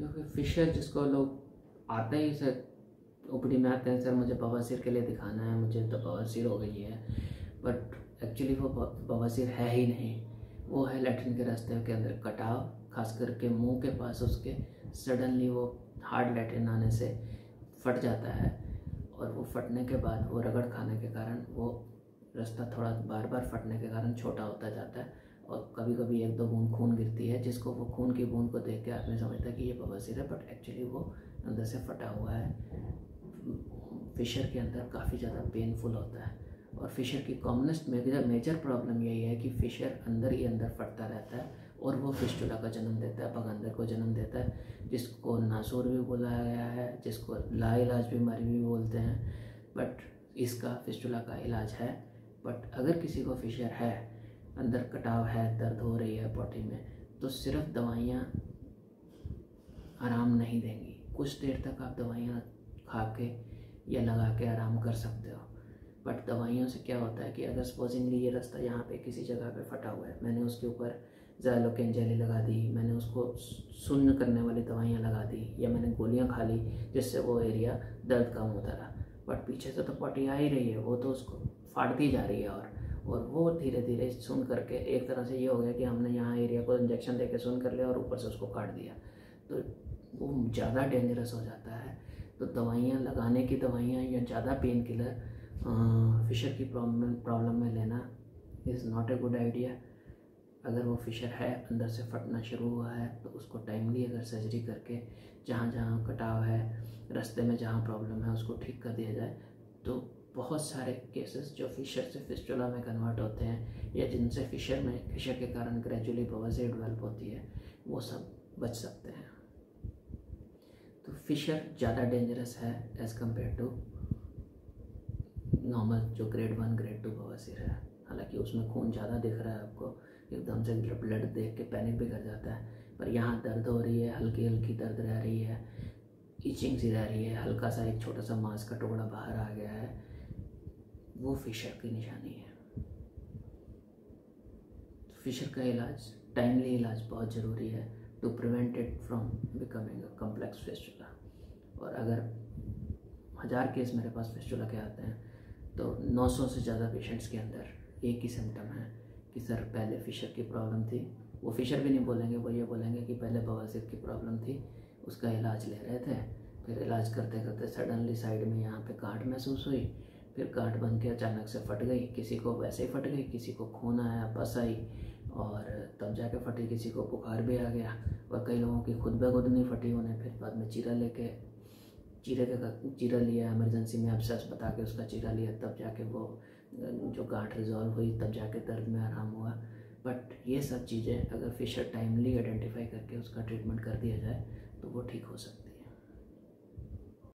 क्योंकि फिशर जिसको लोग आते ही, सर ओपीडी में आते हैं, सर, मुझे बवासीर के लिए दिखाना है, मुझे तो बवासीर हो गई है। बट एक्चुअली वो बवासीर है ही नहीं। वो है लेटरिन के रास्ते के अंदर कटाव, खास करके मुँह के पास उसके सडनली वो हार्ड लेटरिन आने से फट जाता है। और वो फटने के बाद, वो रगड़ खाने के कारण, वो रास्ता थोड़ा बार बार फटने के कारण छोटा होता जाता है। और कभी कभी एक दो बूंद खून गिरती है, जिसको वो खून की बूंद को देख के आदमी समझता है कि ये बवासीर है बट एक्चुअली वो अंदर से फटा हुआ है। फिशर के अंदर काफ़ी ज़्यादा पेनफुल होता है। और फिशर की कॉमनेस्ट मेजर मेजर प्रॉब्लम यही है कि फिशर अंदर ही अंदर फटता रहता है और वो फिस्टुला का जन्म देता है पगंदर को जन्म देता है, जिसको नासूर भी बुलाया गया है, जिसको लाइलाज बीमारी भी बोलते हैं बट इसका फिस्टुला का इलाज है। बट अगर किसी को फिशर है अंदर कटाव है, दर्द हो रही है बॉडी में तो सिर्फ़ दवाइयाँ आराम नहीं देंगी। कुछ देर तक आप दवाइयाँ खा के या लगा के आराम कर सकते हो। बट दवाइयों से क्या होता है कि अगर सपोजिंगली ये रास्ता यहाँ पे किसी जगह पे फटा हुआ है, मैंने उसके ऊपर जैलोकेन जेली लगा दी, मैंने उसको सुन्न करने वाली दवाइयाँ लगा दी, या मैंने गोलियाँ खा ली, जिससे वो एरिया दर्द कम होता रहा। बट पीछे से तो पट्टी आ ही रही है, वो तो उसको फाड़ती जा रही है और और वो धीरे धीरे सुन करके एक तरह से ये हो गया कि हमने यहाँ एरिया को इंजेक्शन दे के सुन कर लिया और ऊपर से उसको काट दिया। तो वो ज़्यादा डेंजरस हो जाता है। तो दवाइयाँ लगाने की दवाइयाँ या ज़्यादा पेन किलर फिशर की प्रॉब्लम प्रॉब्लम में लेना is not a good idea अगर वो फिशर है, अंदर से फटना शुरू हुआ है तो उसको टाइमली अगर सर्जरी करके जहाँ जहाँ कटाव है, रास्ते में जहाँ प्रॉब्लम है, उसको ठीक कर दिया जाए तो बहुत सारे केसेस जो फिशर से फिस्टुला में कन्वर्ट होते हैं, या जिनसे फिशर में फिशर के कारण ग्रेजुअली बवासीर डेवलप होती है, वो सब बच सकते हैं। तो फिशर ज़्यादा डेंजरस है एज़ कंपेयर टू नॉर्मल जो ग्रेड वन ग्रेड टू बवासीर है हालाँकि उसमें खून ज़्यादा दिख रहा है आपको, एकदम से ब्लड देख के पैनिक भी कर जाता है, पर यहाँ दर्द हो रही है, हल्की हल्की दर्द रह रही है इचिंग सी रह रही है, हल्का सा एक छोटा सा मांस का टुकड़ा बाहर आ गया है वो फिशर की निशानी है। फिशर का इलाज टाइमली इलाज बहुत ज़रूरी है to prevent it from becoming a complex fistula और अगर हज़ार केस मेरे पास फिस्टुला के आते हैं तो 900 से ज़्यादा पेशेंट्स के अंदर एक ही सिम्टम है कि सर, पहले फिशर की प्रॉब्लम थी। वो फिशर भी नहीं बोलेंगे, वो ये बोलेंगे कि पहले बवासीर की प्रॉब्लम थी, उसका इलाज ले रहे थे। फिर इलाज करते करते सडनली साइड में यहाँ पे गांठ महसूस हुई। फिर गांठ बन के अचानक से फट गई। किसी को वैसे ही फट गई, किसी को खून आया, बस आई और तब जाके फटी, किसी को बुखार भी आ गया और कई लोगों की खुद ब खुद नहीं फटी, उन्हें फिर बाद में चीरा लेके, चीरे का चीरा लिया इमरजेंसी में एब्सेस बता के उसका चीरा लिया, तब जाके वो, जो गांठ रिजॉल्व हुई, तब जाके दर्द में आराम हुआ। बट ये सब चीज़ें अगर फिशर टाइमली आइडेंटिफाई करके उसका ट्रीटमेंट कर दिया जाए तो वो ठीक हो सकती है।